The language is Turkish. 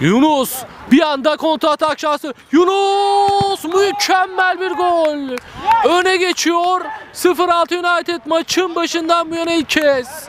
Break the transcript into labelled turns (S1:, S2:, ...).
S1: Yunus bir anda kontra atak şansı. Yunus mükemmel bir gol. Öne geçiyor. 0-6 United maçın başından bu yana ilk kez.